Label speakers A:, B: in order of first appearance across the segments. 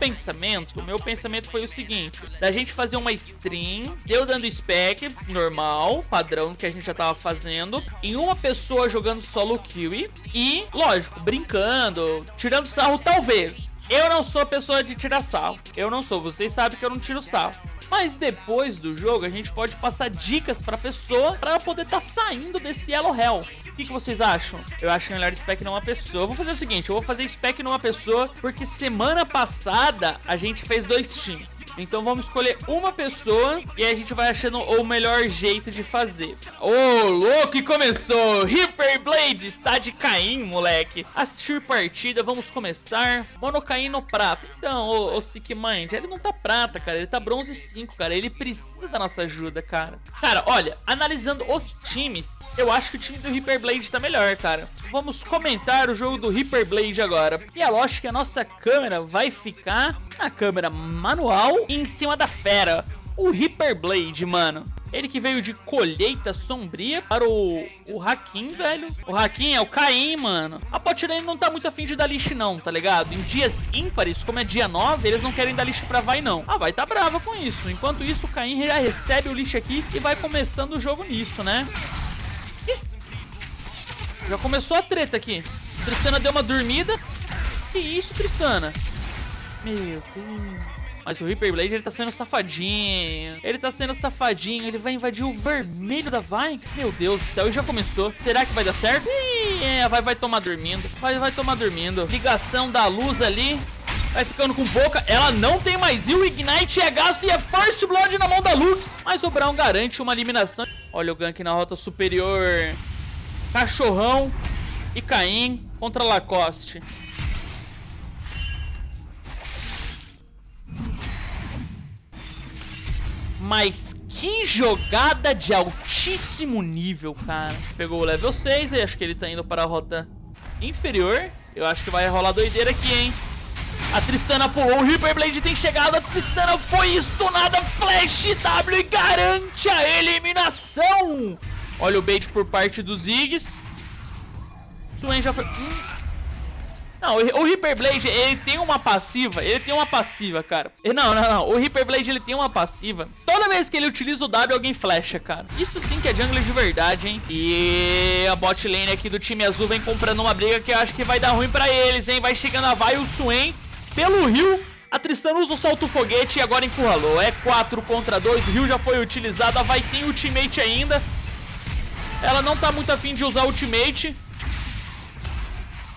A: pensamento, o meu pensamento foi o seguinte: da gente fazer uma stream, eu dando spec normal, padrão que a gente já tava fazendo, em uma pessoa jogando solo kill e, lógico, brincando, tirando sarro talvez. Eu não sou pessoa de tirar sarro. Eu não sou. Vocês sabem que eu não tiro sarro. Mas depois do jogo, a gente pode passar dicas pra pessoa pra ela poder estar tá saindo desse Yellow Hell. O que, que, vocês acham? Eu acho melhor spec numa pessoa. Eu vou fazer o seguinte, eu vou fazer spec numa pessoa porque semana passada a gente fez dois times. Então vamos escolher uma pessoa e a gente vai achando o melhor jeito de fazer. Ô, oh, louco, e começou! Hyper Blade está de Caim, moleque. Assistir partida, vamos começar. Monocaim no prata. Então, ô, ô Sick Mind, ele não tá prata, cara. Ele tá bronze 5, cara. Ele precisa da nossa ajuda, cara. Cara, olha, analisando os times, eu acho que o time do Hyper Blade tá melhor, cara. Vamos comentar o jogo do Hyper Blade agora. E é lógico que a nossa câmera vai ficar na câmera manual em cima da fera. O Hyper Blade, mano. Ele que veio de colheita sombria para o, o Hakim, velho. O Hakim é o Caim, mano. A Potirane não tá muito afim de dar lixo, não, tá ligado? Em dias ímpares, como é dia 9, eles não querem dar lixo pra Vai, não. Ah, vai tá brava com isso. Enquanto isso, o Caim já recebe o lixo aqui e vai começando o jogo nisso, né? Já começou a treta aqui. Tristana deu uma dormida. Que isso, Tristana? Meu Deus. Mas o Reaper Blade, ele tá sendo safadinho. Ele tá sendo safadinho. Ele vai invadir o vermelho da Vai. Meu Deus do céu, e já começou. Será que vai dar certo? Ih, é, Vai vai tomar dormindo. Vai, vai tomar dormindo. Ligação da luz ali. Vai ficando com pouca. Ela não tem mais o Ignite é gasto e é First Blood na mão da Lux. Mas o Brown garante uma eliminação. Olha o gank na rota superior. Cachorrão e Caim contra Lacoste. Mas que jogada de altíssimo nível, cara. Pegou o level 6 e acho que ele tá indo para a rota inferior. Eu acho que vai rolar doideira aqui, hein. A Tristana pulou, o Reaper Blade tem chegado, a Tristana foi stunada, Flash W garante a eliminação. Olha o bait por parte dos Ziggs. Swain já foi... Hum. Não, o Reaper Blade, ele tem uma passiva, ele tem uma passiva, cara. Não, não, não, o Reaper Blade, ele tem uma passiva. Toda vez que ele utiliza o W, alguém flecha, cara. Isso sim que é jungler de verdade, hein. E a bot lane aqui do time azul vem comprando uma briga que eu acho que vai dar ruim pra eles, hein. Vai chegando a Vai o Swain pelo rio. A Tristana usa o salto foguete e agora encurralou. É 4 contra 2, o rio já foi utilizado, a Vai tem ultimate ainda. Ela não tá muito afim de usar ultimate.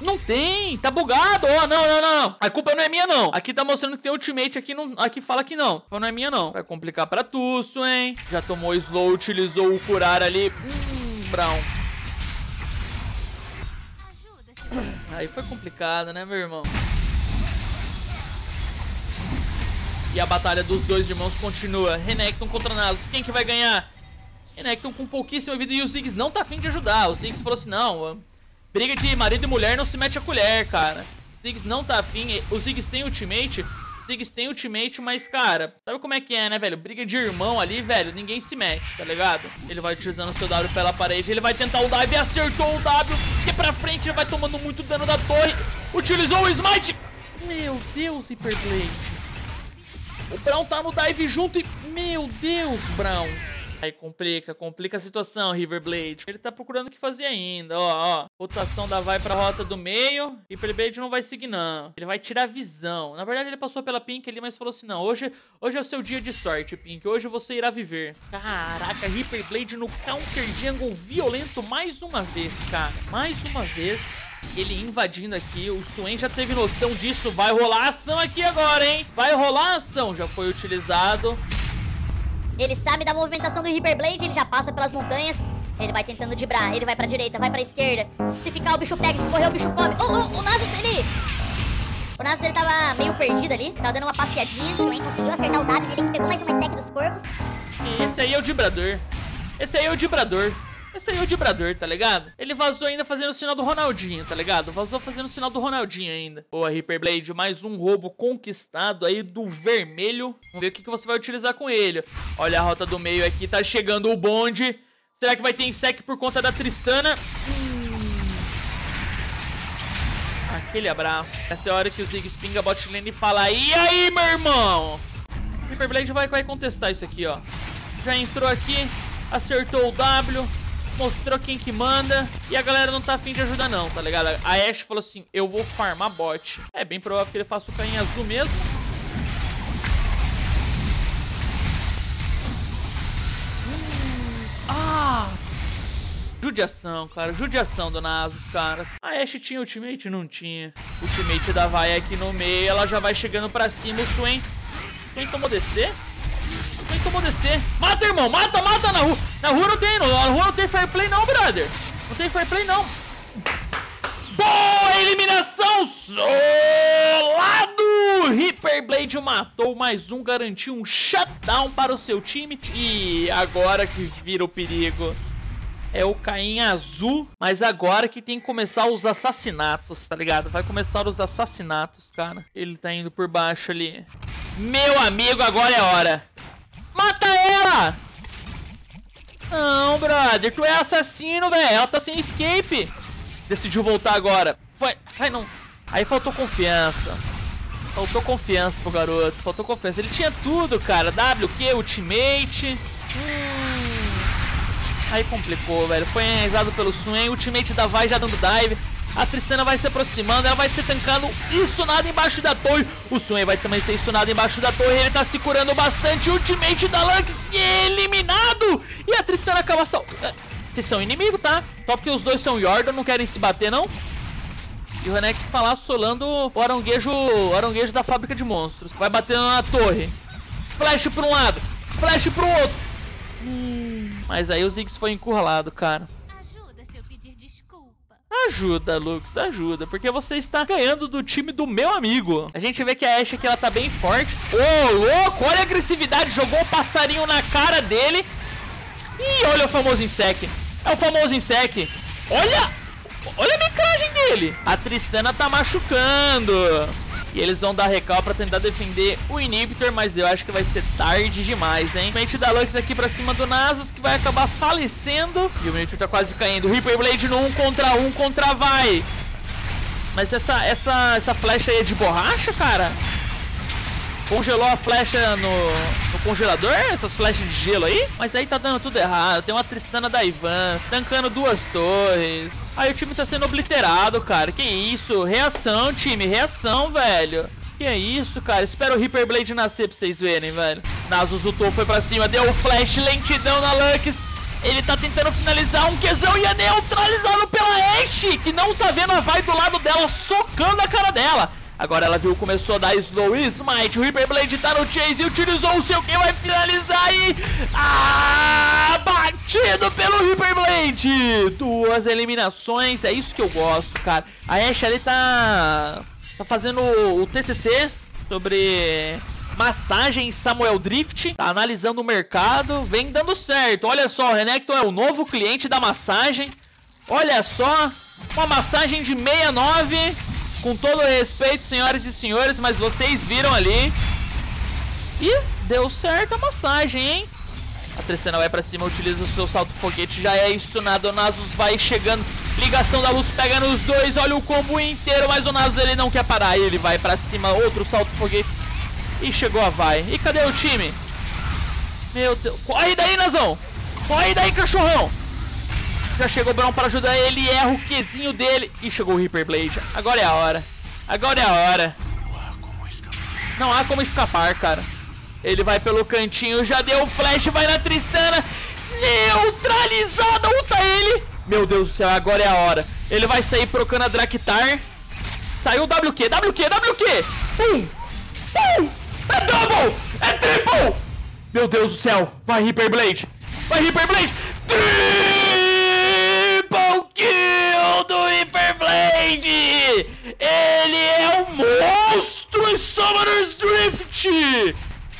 A: Não tem, tá bugado. Ó, oh, não, não, não. A culpa não é minha, não. Aqui tá mostrando que tem ultimate, aqui, não, aqui fala que não. A culpa não é minha, não. Vai complicar pra Tusso, hein. Já tomou slow, utilizou o curar ali. Hum, Brown. Aí foi complicado, né, meu irmão? E a batalha dos dois irmãos continua. Renekton contra Nasus. Quem que vai ganhar? Renekton com pouquíssima vida e o Ziggs não tá afim de ajudar. O Ziggs falou assim, não, Briga de marido e mulher não se mete a colher, cara. O Ziggs não tá afim. O Ziggs tem ultimate. O Ziggs tem ultimate, mas, cara, sabe como é que é, né, velho? Briga de irmão ali, velho, ninguém se mete, tá ligado? Ele vai utilizando o seu W pela parede, ele vai tentar o dive acertou o W. Que pra frente, ele vai tomando muito dano da torre. Utilizou o smite. Meu Deus, Hyperblade. O Brown tá no dive junto e... Meu Deus, Brown. Aí complica, complica a situação, Riverblade. Ele tá procurando o que fazer ainda, ó, ó. Rotação da vai pra rota do meio. E Riverblade não vai seguir, não. Ele vai tirar a visão. Na verdade, ele passou pela Pink ali, mas falou assim, não, hoje, hoje é o seu dia de sorte, Pink. Hoje você irá viver. Caraca, Riverblade no counter jungle violento mais uma vez, cara. Mais uma vez. Ele invadindo aqui, o Swain já teve noção disso, vai rolar ação aqui agora, hein? Vai rolar ação, já foi utilizado.
B: Ele sabe da movimentação do Riverblade, ele já passa pelas montanhas. Ele vai tentando dibrar, ele vai pra direita, vai pra esquerda. Se ficar, o bicho pega, se correr, o bicho come. Oh, oh, o Nasus, ele... O Nasus, ele tava meio perdido ali, tava dando uma passeadinha. Também conseguiu acertar o W que pegou mais uma stack dos corvos.
A: Esse aí é o dibrador. Esse aí é o dibrador. Esse é o Dibrador, tá ligado? Ele vazou ainda fazendo o sinal do Ronaldinho, tá ligado? Vazou fazendo o sinal do Ronaldinho ainda. Boa, Reaperblade, mais um roubo conquistado aí do vermelho. Vamos ver o que, que você vai utilizar com ele. Olha a rota do meio aqui, tá chegando o bonde. Será que vai ter insec por conta da Tristana? Hum. Aquele abraço. Essa é a hora que o Ziggs espinga a bot lane e fala E aí, meu irmão? Hyperblade vai, vai contestar isso aqui, ó. Já entrou aqui, acertou o W, mostrou quem que manda. E a galera não tá afim de ajudar não, tá ligado? A Ashe falou assim, eu vou farmar bot. É bem provável que ele faça o carinha azul mesmo. Hum, ah! Judiação, cara. Judiação do Nasus, cara. A Ashe tinha ultimate? Não tinha. Ultimate da Vai aqui no meio. Ela já vai chegando pra cima. O Swain... Swain tomou DC? Swain tomou DC. Mata, irmão. Mata, mata na rua. Na rua não tem. Na rua não tem fair play não, brother. Não tem fair play não. Boa eliminação! Solado! Hyperblade matou mais um, garantiu um shutdown para o seu time. E agora que vira o perigo é o Caim azul, mas agora que tem que começar os assassinatos, tá ligado? Vai começar os assassinatos, cara. Ele tá indo por baixo ali. Meu amigo, agora é hora. Mata ela! Não, brother, tu é assassino, velho. Ela tá sem escape. Decidiu voltar agora. Vai, vai não. Aí faltou confiança. Faltou confiança pro garoto. Faltou confiança. Ele tinha tudo, cara. WQ, ultimate. Hum. Aí complicou, velho. Foi enraizado pelo Swain. Ultimate da Vai já dando dive. A Tristana vai se aproximando, ela vai se tancando Issunado embaixo da torre. O Swain vai também ser Issunado embaixo da torre. Ele tá se curando bastante. Ultimate da Lux eliminado. E a Tristana acaba sal... É, vocês são inimigo, tá? Só porque os dois são Jordan, não querem se bater, não. E o Renek tá lá solando o aranguejo, o aranguejo da fábrica de monstros. Vai batendo na torre. Flash pra um lado, flash pro outro. Hum, mas aí o Ziggs foi encurralado, cara. Ajuda, Lux, ajuda. Porque você está ganhando do time do meu amigo. A gente vê que a Ashe aqui, ela tá bem forte. Ô, oh, louco, olha a agressividade. Jogou o passarinho na cara dele. Ih, olha o famoso Insec. É o famoso Insec. Olha! Olha a micragem dele. A Tristana tá machucando. E eles vão dar recal pra tentar defender o Inhibitor, mas eu acho que vai ser tarde demais, hein? Mente da Lux aqui pra cima do Nasus, que vai acabar falecendo. E o Inhibitor tá quase caindo. Reaper Blade no 1 um contra 1 um contra vai. Mas essa, essa, essa flecha aí é de borracha, cara? Congelou a flecha no, no congelador? Essas flechas de gelo aí? Mas aí tá dando tudo errado. Tem uma Tristana da Ivan, tancando duas torres. Aí o time tá sendo obliterado, cara. Que isso? Reação, time. Reação, velho. Que é isso, cara? Espera o Reaper Blade nascer pra vocês verem, velho. Nasus lutou, foi pra cima, deu o flash, lentidão na Lux. Ele tá tentando finalizar um quezão e é neutralizado pela Ashe, que não tá vendo a vai do lado dela, socando a cara dela. Agora ela viu, começou a dar slow smite. O Reaper Blade tá no chase e utilizou o seu que vai finalizar e... Ah, batido pelo Reaper Blade. Duas eliminações, é isso que eu gosto, cara. A Ashe ali tá... Tá fazendo o TCC sobre massagem Samuel Drift, tá analisando o mercado, vem dando certo. Olha só, o Renekton é o novo cliente da massagem. Olha só, uma massagem de 69 com todo respeito, senhoras e senhores, mas vocês viram ali. E deu certo a massagem, hein? A Tristana vai pra cima, utiliza o seu salto foguete, já é stunado, o Nasus vai chegando, ligação da luz pega nos dois, olha o combo inteiro, mas o Nasus ele não quer parar, ele vai pra cima, outro salto foguete, e chegou a vai. E cadê o time? Meu Deus, corre daí, Nazão! Corre daí, cachorrão! Já chegou o Brown para ajudar ele, erra o Qzinho dele. E chegou o Reaper Blade. Agora é a hora. Agora é a hora. Não há como escapar, cara. Ele vai pelo cantinho, já deu o flash, vai na Tristana. Neutralizada, ulta ele. Meu Deus do céu, agora é a hora. Ele vai sair procando a Draktar. Saiu o WQ, WQ, WQ. Um, um, é double, é triple. Meu Deus do céu, vai Reaper Blade. Vai Reaper Blade. Ele é o monstro em Summoner's Drift!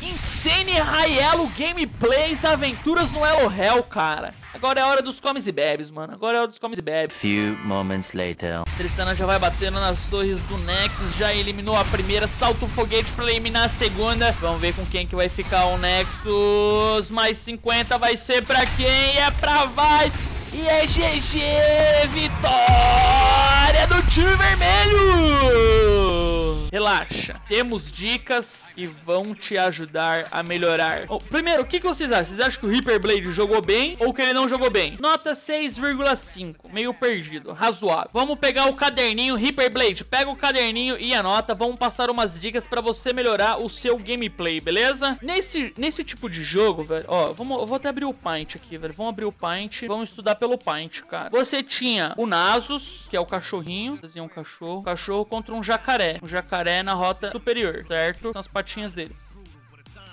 A: Insane Elo Gameplays, aventuras no Elo Hell, cara. Agora é a hora dos comes e bebes, mano. Agora é a hora dos comes e bebes.
C: Few moments later.
A: Tristana já vai batendo nas torres do Nexus, já eliminou a primeira, salta o foguete pra eliminar a segunda. Vamos ver com quem que vai ficar o Nexus. Mais 50 vai ser pra quem? É pra Vai. E é GG, vitória do time vermelho! Relaxa, temos dicas que vão te ajudar a melhorar. Bom, primeiro, o que, que vocês acham? Vocês acham que o Reaper Blade jogou bem ou que ele não jogou bem? Nota 6,5, meio perdido, razoável. Vamos pegar o caderninho Reaper Blade. Pega o caderninho e anota. Vamos passar umas dicas pra você melhorar o seu gameplay, beleza? Nesse, nesse tipo de jogo, velho, ó, vamos, eu vou até abrir o Paint aqui, velho. Vamos abrir o Paint, vamos estudar pelo Paint, cara. Você tinha o Nasus, que é o cachorrinho, desenha um cachorro, cachorro contra um jacaré. Um jacaré na rota superior, certo? São as patinhas dele.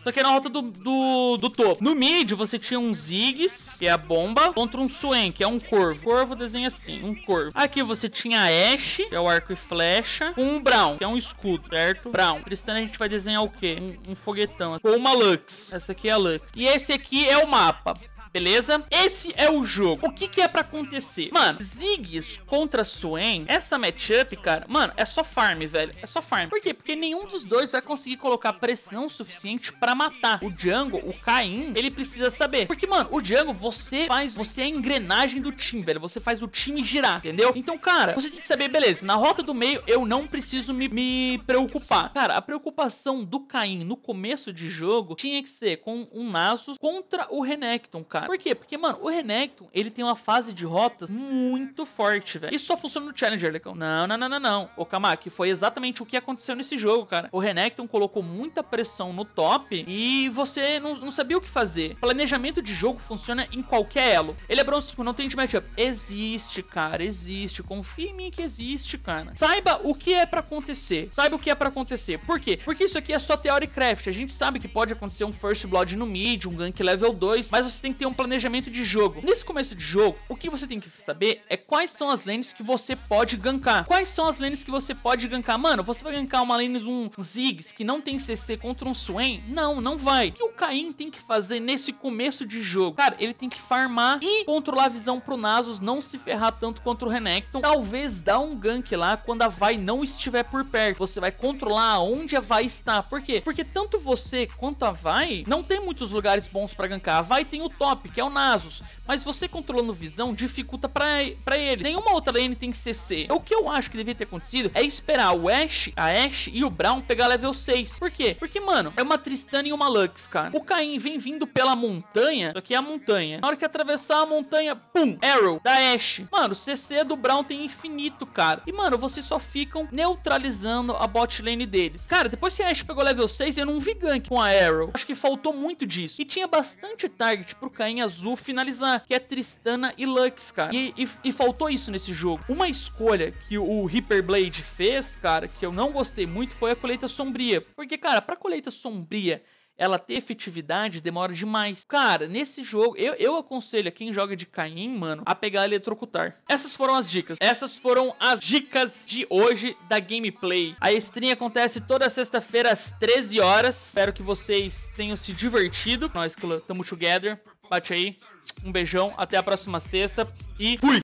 A: Só que na rota do, do, do, topo. No mid, você tinha um Ziggs, que é a bomba, contra um Swain, que é um corvo. Corvo desenha assim, um corvo. Aqui você tinha a Ashe, que é o arco e flecha, com um Brown, que é um escudo, certo? Brown. Tristana a gente vai desenhar o quê? Um, um foguetão. Ou uma Lux. Essa aqui é a Lux. E esse aqui é o mapa. Beleza? Esse é o jogo. O que que é pra acontecer? Mano, Ziggs contra Swain, essa matchup, cara, mano, é só farm, velho. É só farm. Por quê? Porque nenhum dos dois vai conseguir colocar pressão suficiente pra matar. O Jungle, o Caim, ele precisa saber. Porque, mano, o Jungle, você faz, você é a engrenagem do time, velho. Você faz o time girar, entendeu? Então, cara, você tem que saber, beleza, na rota do meio eu não preciso me, me preocupar. Cara, a preocupação do Caim no começo de jogo tinha que ser com um Nasus contra o Renekton, cara cara. Por quê? Porque, mano, o Renekton, ele tem uma fase de rotas muito forte, velho. Isso só funciona no Challenger, Lecão. Não, não, não, não, não. Ô, Kamak, foi exatamente o que aconteceu nesse jogo, cara. O Renekton colocou muita pressão no top e você não, não sabia o que fazer. Planejamento de jogo funciona em qualquer elo. Ele é bronze 5, não tem de matchup. Existe, cara, existe. Confia em mim que existe, cara. Saiba o que é para acontecer. Saiba o que é para acontecer. Por quê? Porque isso aqui é só Theory Craft. A gente sabe que pode acontecer um First Blood no mid, um gank level 2, mas você tem que ter um planejamento de jogo. Nesse começo de jogo, o que você tem que saber é quais são as lanes que você pode gankar. Quais são as lanes que você pode gankar? Mano, você vai gankar uma lane de um Ziggs que não tem CC contra um Swain? Não, não vai. O que o Caim tem que fazer nesse começo de jogo? Cara, ele tem que farmar e controlar a visão pro Nasus não se ferrar tanto contra o Renekton. Talvez dar um gank lá quando a Vai não estiver por perto. Você vai controlar onde a Vai está. Por quê? Porque tanto você quanto a Vai não tem muitos lugares bons para gankar. A Vai tem o top, que é o Nasus. Mas você controlando visão dificulta pra ele. Nenhuma outra lane tem CC. O que eu acho que devia ter acontecido é esperar o Ash, a Ash e o Brown pegar level 6. Por quê? Porque, mano, é uma Tristana e uma Lux, cara. O Caim vem vindo pela montanha. Isso aqui é a montanha. Na hora que atravessar a montanha, pum, Arrow da Ash. Mano, o CC do Brown tem infinito, cara. E, mano, vocês só ficam neutralizando a bot lane deles. Cara, depois que a Ash pegou level 6, eu não vi gank com a Arrow. Acho que faltou muito disso. E tinha bastante target pro Caim azul finalizar, que é Tristana e Lux, cara. E, e, e, faltou isso nesse jogo. Uma escolha que o Reaper Blade fez, cara, que eu não gostei muito, foi a colheita sombria. Porque, cara, pra colheita sombria ela ter efetividade demora demais. Cara, nesse jogo, eu, eu aconselho a quem joga de Caim, mano, a pegar eletrocutar. Essas foram as dicas. Essas foram as dicas de hoje da gameplay. A stream acontece toda sexta-feira às 13 horas. Espero que vocês tenham se divertido. Nós estamos together. Bate aí. Um beijão, até a próxima sexta e fui!